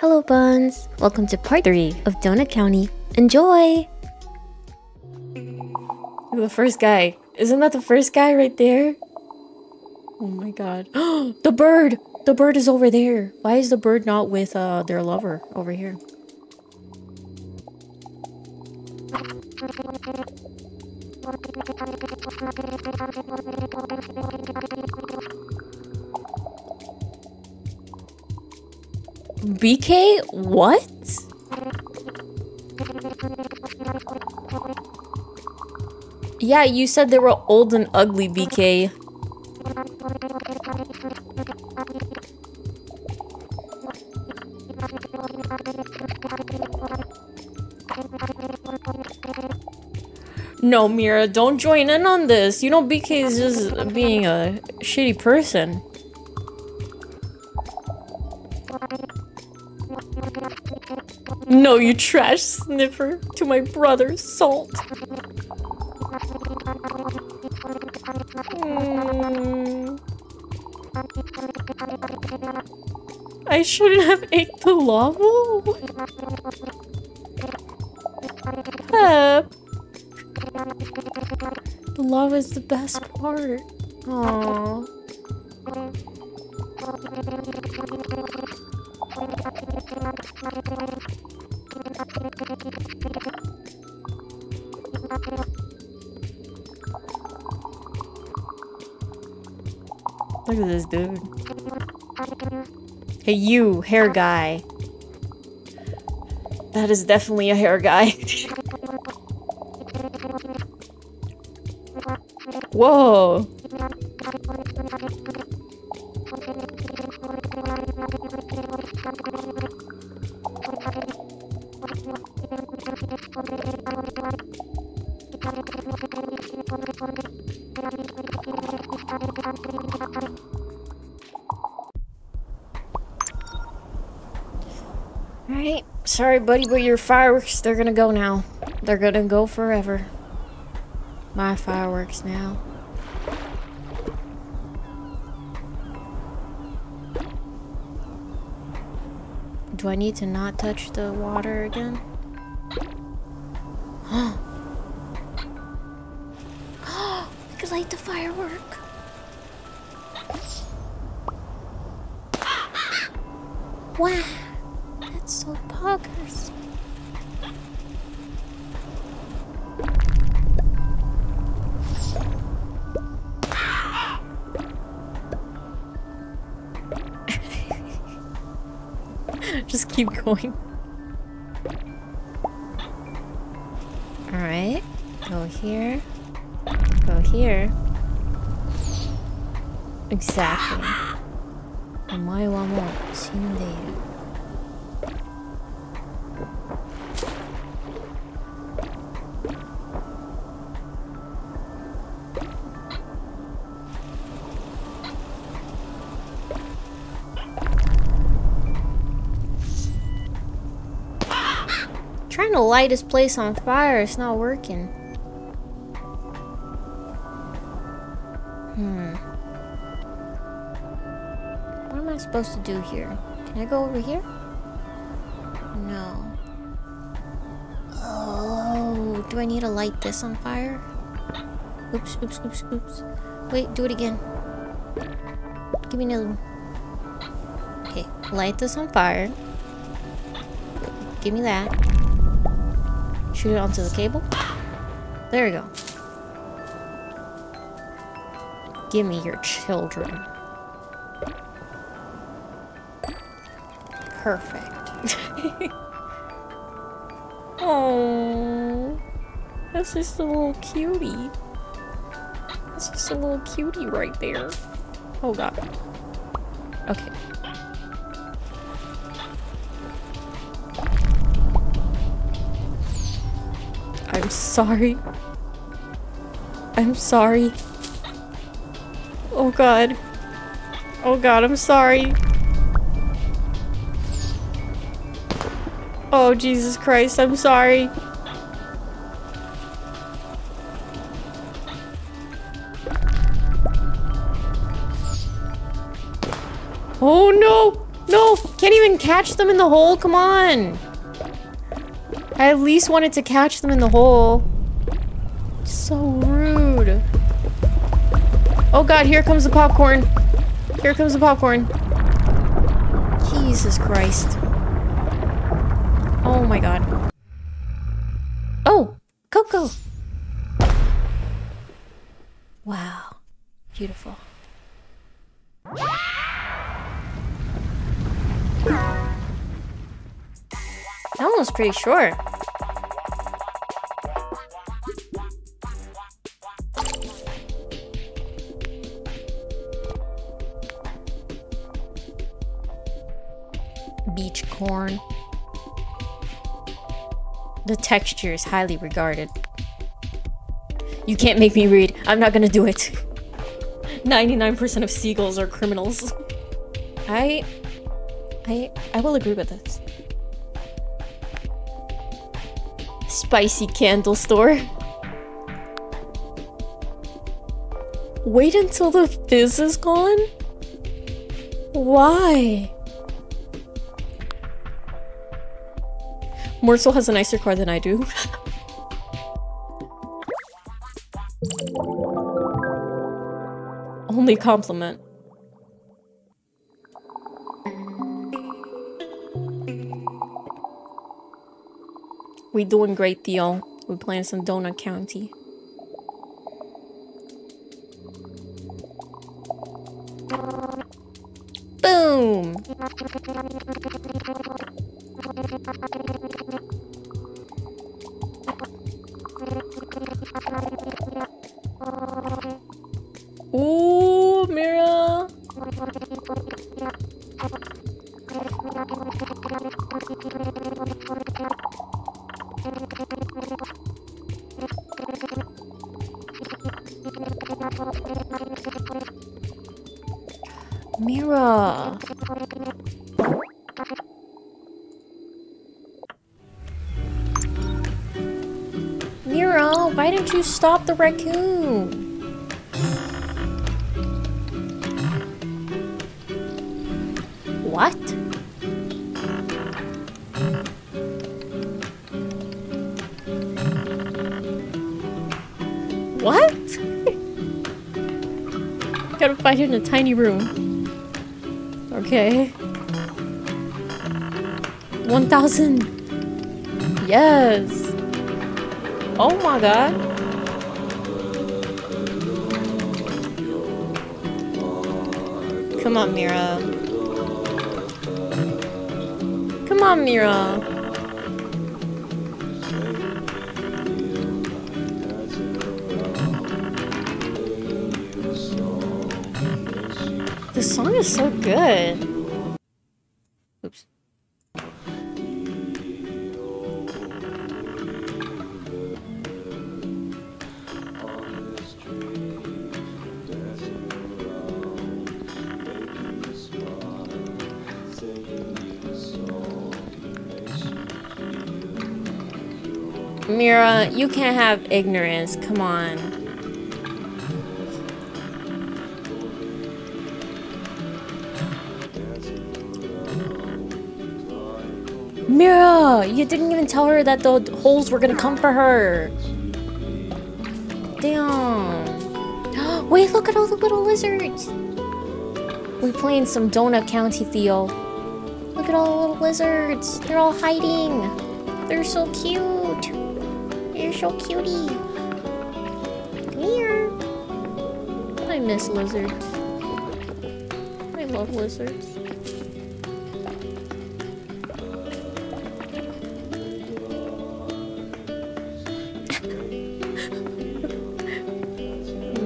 Hello, Buns. Welcome to part three of Donut County. Enjoy! The first guy. Isn't that the first guy right there? Oh my god. the bird! The bird is over there. Why is the bird not with uh, their lover over here? BK? What? Yeah, you said they were old and ugly, BK. No, Mira, don't join in on this. You know BK is just being a shitty person. No, you trash sniffer to my brother, Salt. Mm. I shouldn't have ate the lava. Uh, the lava is the best part. Aww. Look at this dude. Hey, you, hair guy. That is definitely a hair guy. Whoa. Alright, sorry buddy, but your fireworks, they're gonna go now. They're gonna go forever. My fireworks now. Do I need to not touch the water again? Just keep going. Alright. Go here. Go here. Exactly. お前はもう死んでいる。 Trying to light this place on fire, it's not working. Hmm. What am I supposed to do here? Can I go over here? No. Oh, do I need to light this on fire? Oops, oops, oops, oops. Wait, do it again. Give me another one. Okay, light this on fire. Give me that. Shoot it onto the cable. There we go. Give me your children. Perfect. oh, that's just a little cutie. That's just a little cutie right there. Oh god. Okay. I'm sorry. I'm sorry. Oh god. Oh god, I'm sorry. Oh Jesus Christ, I'm sorry. Oh no! No! Can't even catch them in the hole. Come on. I at least wanted to catch them in the hole. So rude. Oh god, here comes the popcorn. Here comes the popcorn. Jesus Christ. Oh my god. Pretty short. Beach corn. The texture is highly regarded. You can't make me read. I'm not gonna do it. 99% of seagulls are criminals. I... I... I will agree with this. Spicy candle store. Wait until the fizz is gone? Why? Morsel has a nicer car than I do. Only compliment. We doing great, Theo. We playing some Donut County. Mira! Mira, why didn't you stop the raccoon? Gotta in a tiny room. Okay. 1000. Yes. Oh my god. Come on, Mira. Come on, Mira. Song is so good. Oops. Mira, you can't have ignorance. Come on. Mira, you didn't even tell her that the holes were gonna come for her. Damn. Wait, look at all the little lizards. We're playing some Donut County, Theo. Look at all the little lizards. They're all hiding. They're so cute. You're so cutie. Come here. I miss lizards. I love lizards.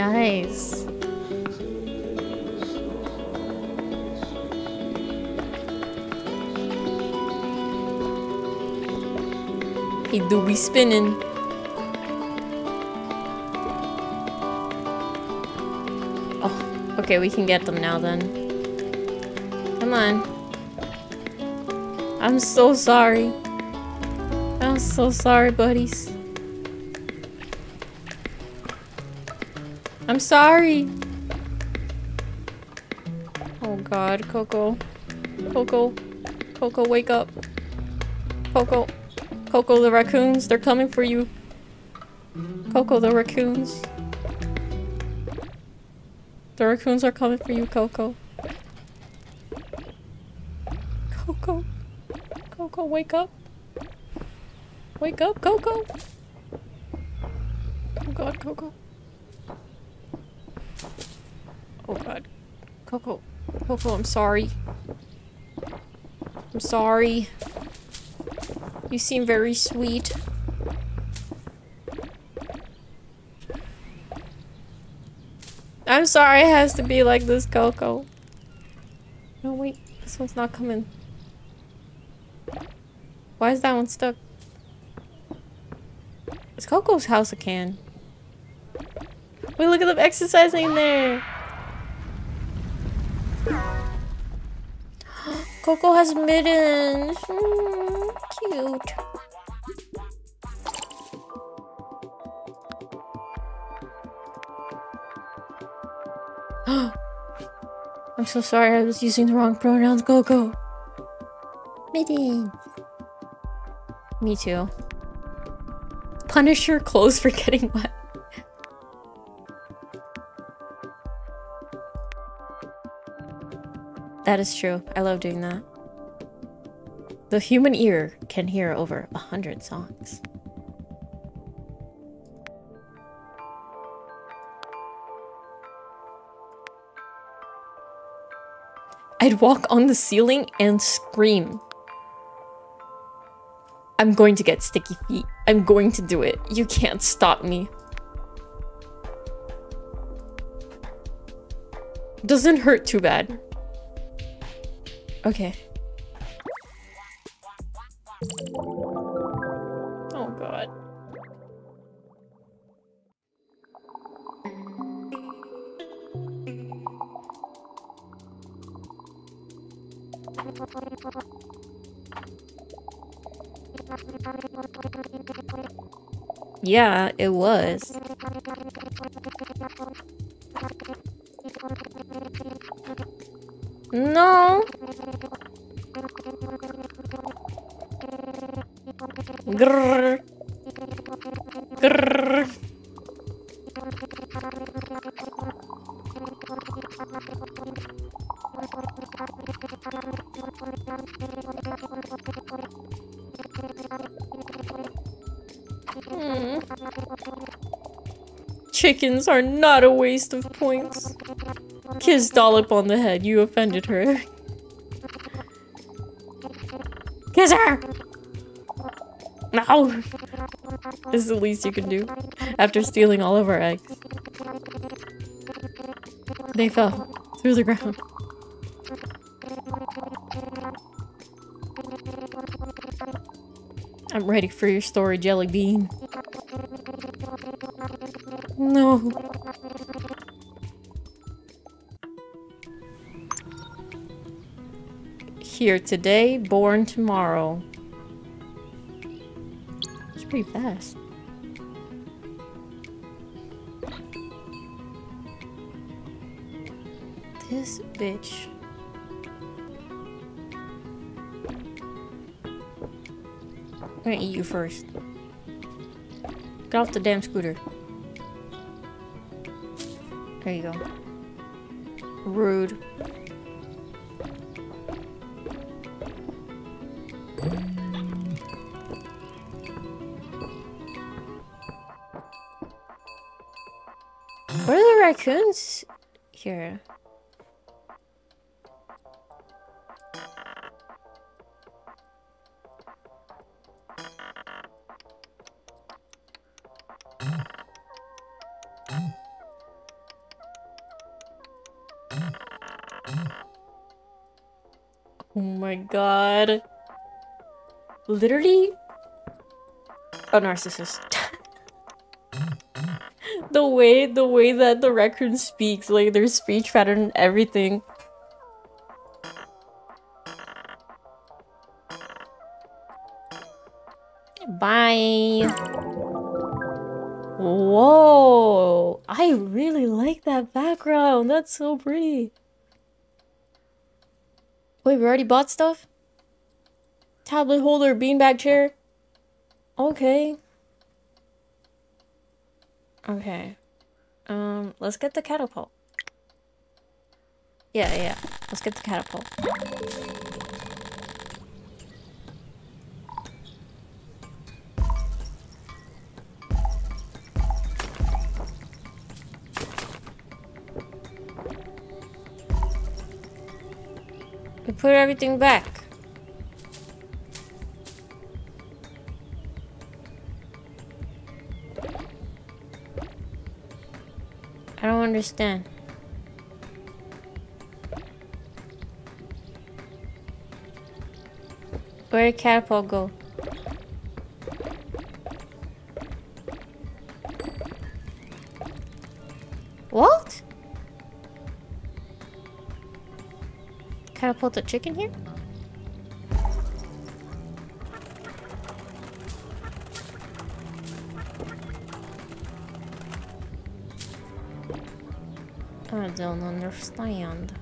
Nice. He do be spinning. Oh, okay, we can get them now then. Come on. I'm so sorry. I'm so sorry, buddies. I'm sorry. Oh god, Coco. Coco. Coco, wake up. Coco. Coco, the raccoons, they're coming for you. Coco, the raccoons. The raccoons are coming for you, Coco. Coco. Coco, wake up. Wake up, Coco. Oh god, Coco. Oh god. Coco. Coco, I'm sorry. I'm sorry. You seem very sweet. I'm sorry it has to be like this, Coco. No, wait. This one's not coming. Why is that one stuck? Is Coco's house a can? Wait, look at them exercising there. Coco has mittens. Mm, cute. I'm so sorry I was using the wrong pronouns, Coco. Mittens. Me too. Punish your clothes for getting wet. That is true. I love doing that. The human ear can hear over a hundred songs. I'd walk on the ceiling and scream. I'm going to get sticky feet. I'm going to do it. You can't stop me. Doesn't hurt too bad. Okay. Oh god. Yeah, it was. Grrr. Grrr. Chickens are not a waste of points. Kiss Dollop on the head. You offended her. Kiss her! No! This is the least you can do. After stealing all of our eggs. They fell through the ground. I'm ready for your story, Jelly Bean. No. Here today, born tomorrow. Pretty fast. This bitch. I'm gonna eat you first. Get off the damn scooter. There you go. Rude. Where are the raccoons here? Oh my god. Literally a narcissist. The way the way that the raccoon speaks, like their speech pattern and everything. Bye. Whoa. I really like that background. That's so pretty. Wait, we already bought stuff? Tablet holder, beanbag chair. Okay. Okay. Um, let's get the catapult. Yeah, yeah. Let's get the catapult. Put everything back. I don't understand. Where did catapult go? What? Catapult the chicken here? Don't understand.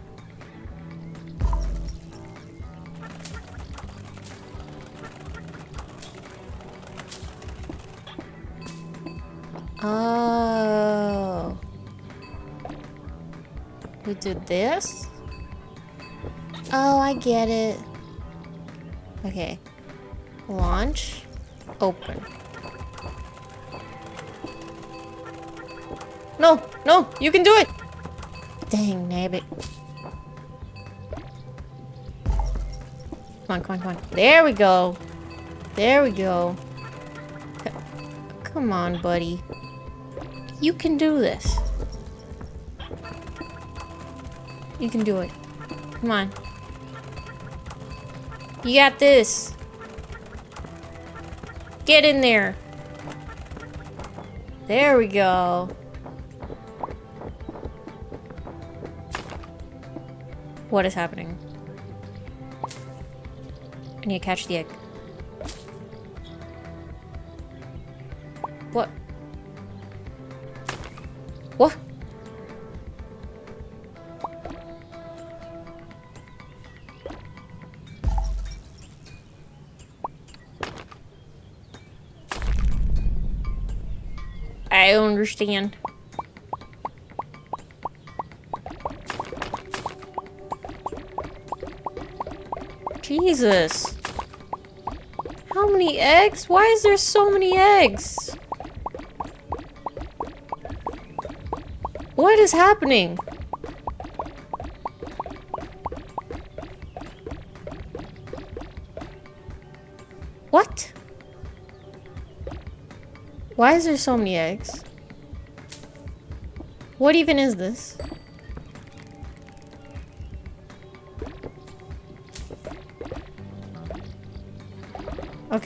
Oh. We do this? Oh, I get it. Okay. Launch. Open. No, no, you can do it! Dang, nabbit. Come on, come on, come on. There we go. There we go. Come on, buddy. You can do this. You can do it. Come on. You got this. Get in there. There we go. What is happening? I need to catch the egg. What? What? I don't understand. Jesus. How many eggs? Why is there so many eggs? What is happening? What? Why is there so many eggs? What even is this?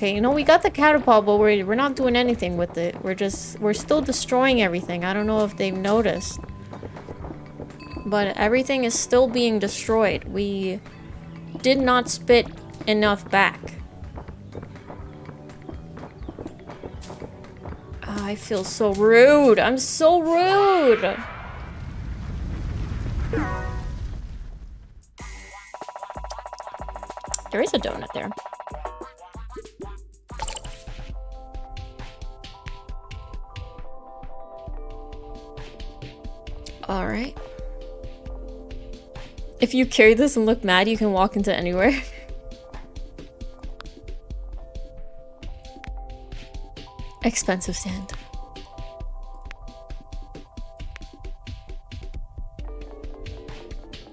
Okay, you know, we got the catapult, but we're, we're not doing anything with it. We're just, we're still destroying everything. I don't know if they've noticed. But everything is still being destroyed. We did not spit enough back. Oh, I feel so rude. I'm so rude. There is a donut there. Alright. If you carry this and look mad, you can walk into anywhere. Expensive sand.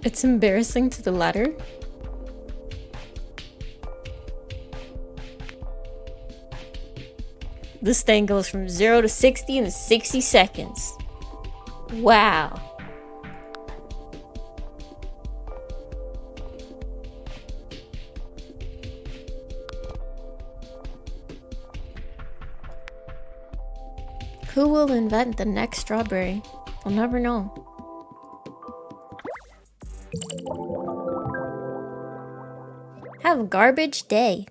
It's embarrassing to the ladder. This thing goes from 0 to 60 in 60 seconds. Wow. Who will invent the next strawberry? We'll never know. Have a garbage day.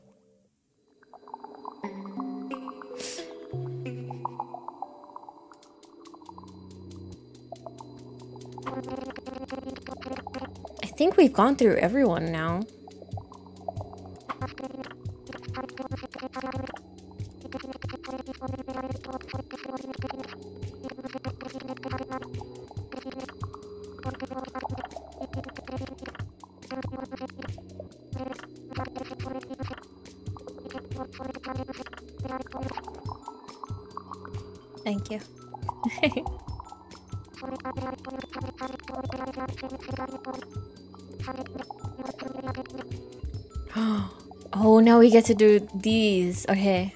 I think we've gone through everyone now. oh, now we get to do these. Okay.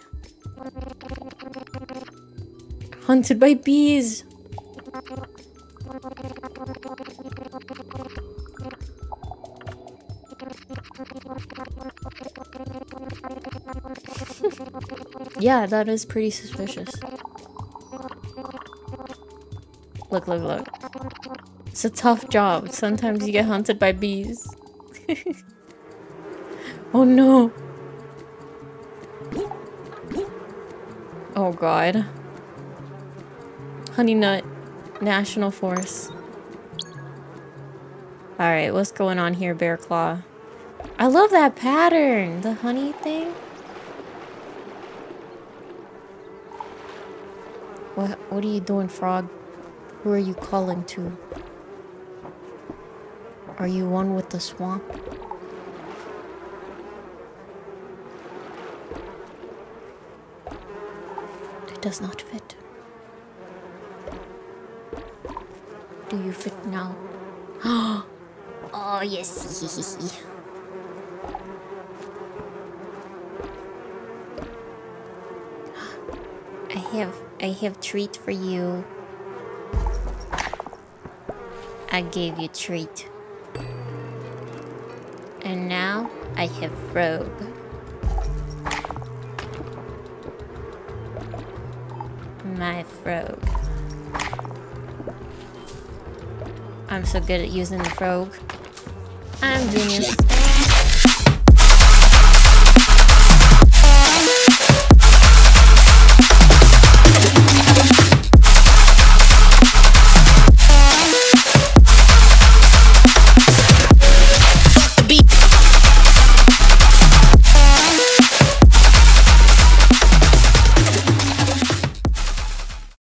Hunted by bees. yeah, that is pretty suspicious. Look, look, look. It's a tough job. Sometimes you get hunted by bees. oh no. Oh god. Honey Nut National Forest. Alright, what's going on here, Bear Claw? I love that pattern! The honey thing? What, what are you doing, frog? Who are you calling to? Are you one with the swamp? Does not fit. Do you fit now? oh, yes. I have I have treat for you. I gave you treat. And now I have frog. My frog. I'm so good at using the frog. I'm genius.